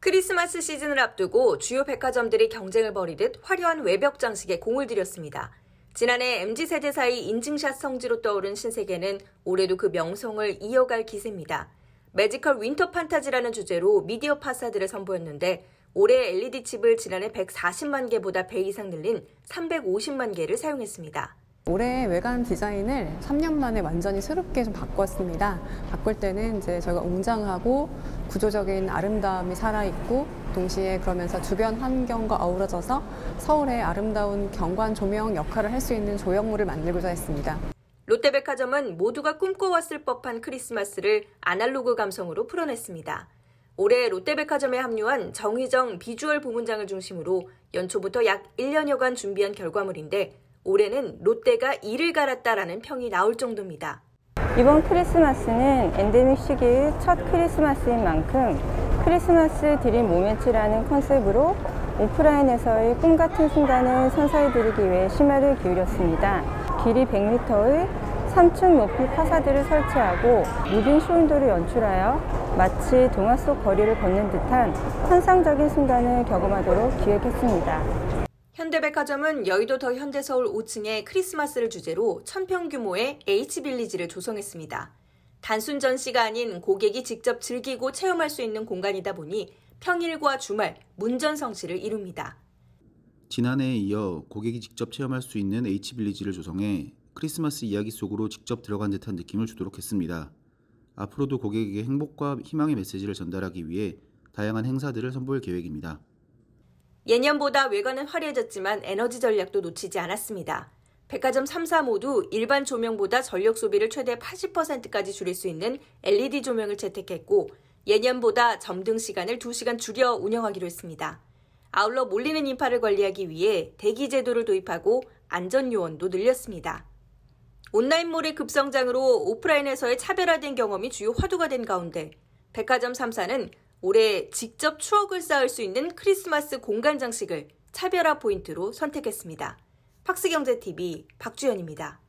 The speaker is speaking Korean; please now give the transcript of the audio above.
크리스마스 시즌을 앞두고 주요 백화점들이 경쟁을 벌이듯 화려한 외벽 장식에 공을 들였습니다. 지난해 MZ세대 사이 인증샷 성지로 떠오른 신세계는 올해도 그 명성을 이어갈 기세입니다. Magical Winter Fantasy라는 주제로 media facade를 선보였는데 올해 LED 칩을 지난해 140만 개보다 배 이상 늘린 350만 개를 사용했습니다. 올해 외관 디자인을 3년 만에 완전히 새롭게 좀 바꿨습니다. 바꿀 때는 이제 저희가 웅장하고 구조적인 아름다움이 살아있고 동시에 그러면서 주변 환경과 어우러져서 서울의 아름다운 경관 조명 역할을 할 수 있는 조형물을 만들고자 했습니다. 롯데백화점은 모두가 꿈꿔왔을 법한 크리스마스를 아날로그 감성으로 풀어냈습니다. 올해 롯데백화점에 합류한 정희정 비주얼 부문장을 중심으로 연초부터 약 1년여간 준비한 결과물인데 올해는 롯데가 이를 갈았다라는 평이 나올 정도입니다. 이번 크리스마스는 엔데믹 시기의 첫 크리스마스인 만큼 크리스마스 dream moment라는 컨셉으로 오프라인에서의 꿈 같은 순간을 선사해드리기 위해 심혈을 기울였습니다. 길이 100m의 3층 높이 파사드를 설치하고 moving 쇼윈도를 연출하여 마치 동화 속 거리를 걷는 듯한 환상적인 순간을 경험하도록 기획했습니다. 현대백화점은 여의도 더 현대서울 5층에 크리스마스를 주제로 천평 규모의 H빌리지를 조성했습니다. 단순 전시가 아닌 고객이 직접 즐기고 체험할 수 있는 공간이다 보니 평일과 주말 문전성시를 이룹니다. 지난해에 이어 고객이 직접 체험할 수 있는 H빌리지를 조성해 크리스마스 이야기 속으로 직접 들어간 듯한 느낌을 주도록 했습니다. 앞으로도 고객에게 행복과 희망의 메시지를 전달하기 위해 다양한 행사들을 선보일 계획입니다. 예년보다 외관은 화려해졌지만 에너지 전략도 놓치지 않았습니다. 백화점 3사 모두 일반 조명보다 전력 소비를 최대 80%까지 줄일 수 있는 LED 조명을 채택했고 예년보다 점등 시간을 2시간 줄여 운영하기로 했습니다. 아울러 몰리는 인파를 관리하기 위해 대기 제도를 도입하고 안전 요원도 늘렸습니다. 온라인몰의 급성장으로 오프라인에서의 차별화된 경험이 주요 화두가 된 가운데 백화점 3사는 올해 직접 추억을 쌓을 수 있는 크리스마스 공간 장식을 차별화 포인트로 선택했습니다. 팍스경제TV 박주연입니다.